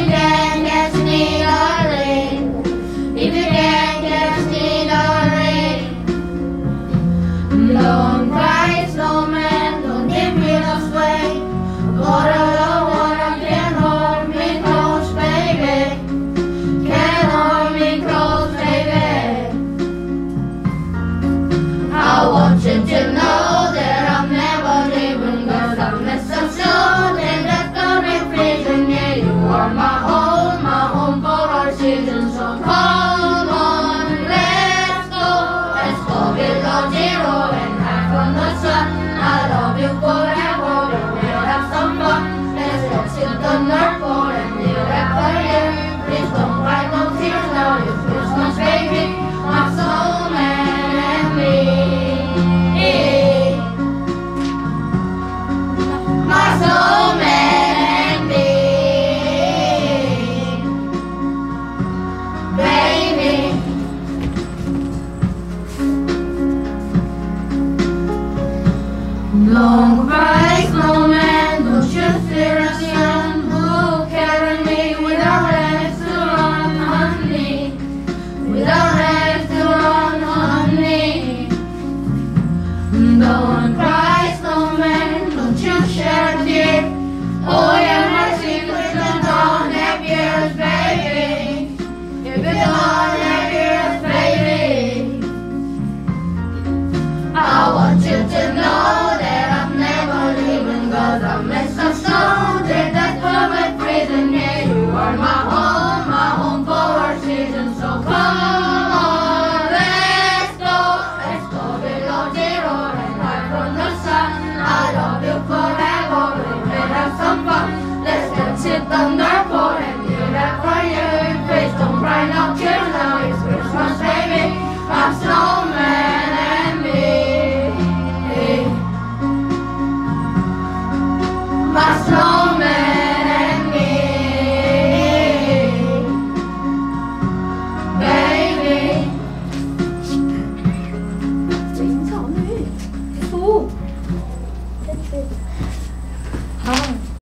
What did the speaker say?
evident as we are. Don't cry, snowman, don't you the me without legs to run Without legs to run Don't cry, snowman, don't you Oh yeah, baby. If baby. I want you to know 난 나.